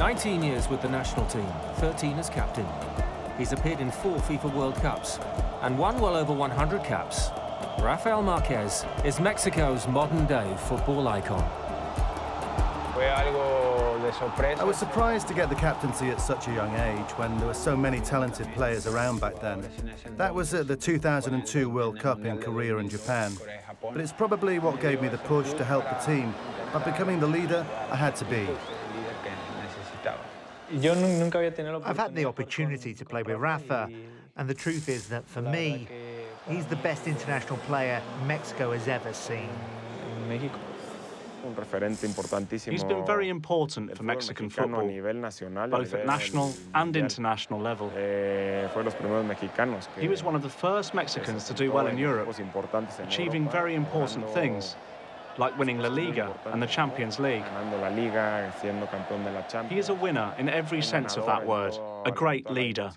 19 years with the national team, 13 as captain. He's appeared in four FIFA World Cups and won well over 100 caps. Rafael Marquez is Mexico's modern-day football icon. I was surprised to get the captaincy at such a young age when there were so many talented players around back then. That was at the 2002 World Cup in Korea and Japan. But it's probably what gave me the push to help the team. By becoming the leader I had to be. I've had the opportunity to play with Rafa, and the truth is that for me, he's the best international player Mexico has ever seen. He's been very important for Mexican football, both at national and international level. Eh, he was one of the first Mexicans to do well in Europe, achieving very important things, like winning La Liga and the Champions League. He is a winner in every sense of that word, a great leader.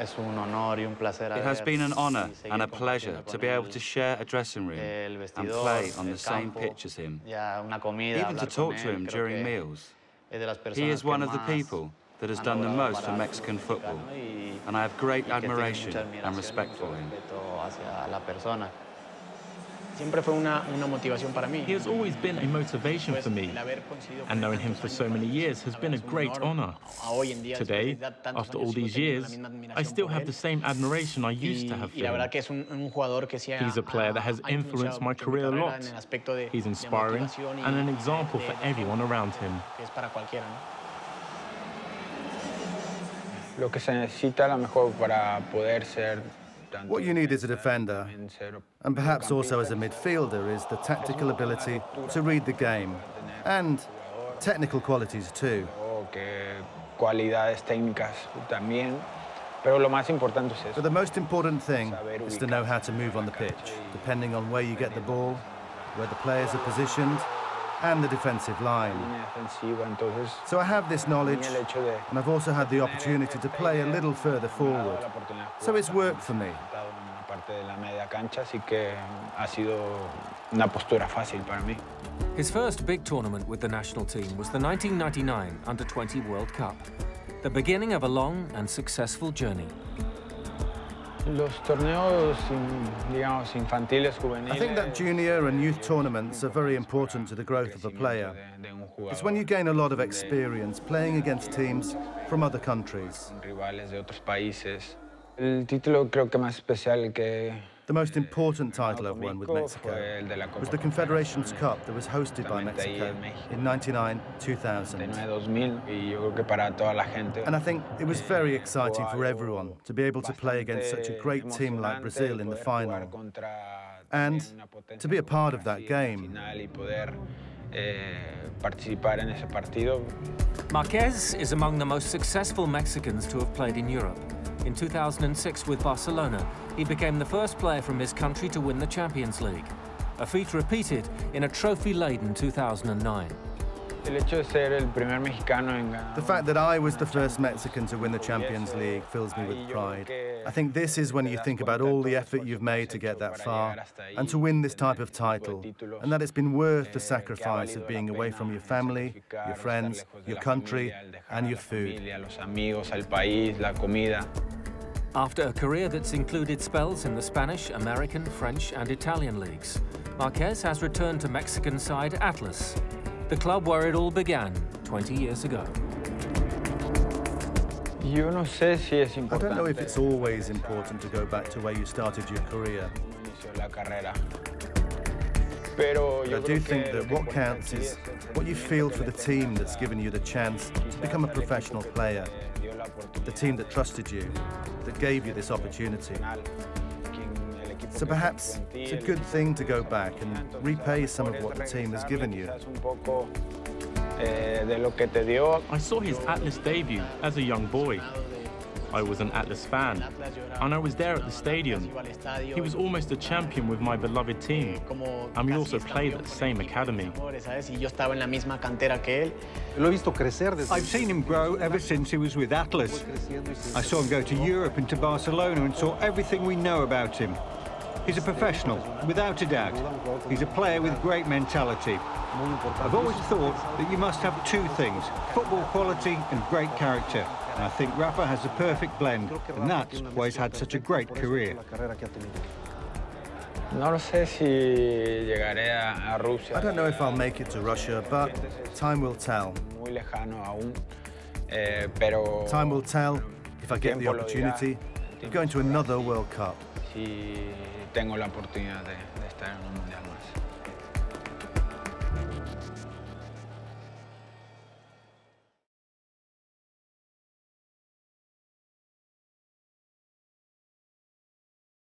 It has been an honour and a pleasure to be able to share a dressing room and play on the same pitch as him, even to talk to him during meals. He is one of the people that has done the most for Mexican football, and I have great admiration and respect for him. He has always been a motivation for me, and knowing him for so many years has been a great honor. Today, after all these years, I still have the same admiration I used to have for him. He's a player that has influenced my career a lot. He's inspiring and an example for everyone around him. Lo que se necesita a lo mejor para poder ser what you need as a defender, and perhaps also as a midfielder, is the tactical ability to read the game, and technical qualities too. But the most important thing is to know how to move on the pitch, depending on where you get the ball, where the players are positioned, and the defensive line. So I have this knowledge, and I've also had the opportunity to play a little further forward. So it's worked for me. His first big tournament with the national team was the 1999 Under-20 World Cup, the beginning of a long and successful journey. I think that junior and youth tournaments are very important to the growth of a player. It's when you gain a lot of experience playing against teams from other countries. The most important title I've won with Mexico was the Confederations Cup that was hosted by Mexico in 99-2000. And I think it was very exciting for everyone to be able to play against such a great team like Brazil in the final and to be a part of that game. Marquez is among the most successful Mexicans to have played in Europe. In 2006 with Barcelona, he became the first player from his country to win the Champions League, a feat repeated in a trophy-laden 2009. The fact that I was the first Mexican to win the Champions League fills me with pride. I think this is when you think about all the effort you've made to get that far and to win this type of title, and that it's been worth the sacrifice of being away from your family, your friends, your country, and your food. After a career that's included spells in the Spanish, American, French and Italian leagues, Marquez has returned to Mexican side Atlas, the club where it all began 20 years ago. I don't know if it's always important to go back to where you started your career. But I do think that what counts is what you feel for the team that's given you the chance to become a professional player, the team that trusted you, that gave you this opportunity. So perhaps it's a good thing to go back and repay some of what the team has given you. I saw his Atlas debut as a young boy. I was an Atlas fan, and I was there at the stadium. He was almost a champion with my beloved team, and we also played at the same academy. I've seen him grow ever since he was with Atlas. I saw him go to Europe and to Barcelona and saw everything we know about him. He's a professional, without a doubt. He's a player with great mentality. I've always thought that you must have two things, football quality and great character. And I think Rafa has the perfect blend, and that's why he's had such a great career. I don't know if I'll make it to Russia, but time will tell. Eh, time will tell if I get the opportunity of going to another World Cup. si tengo la oportunidad de, de estar en un mundial.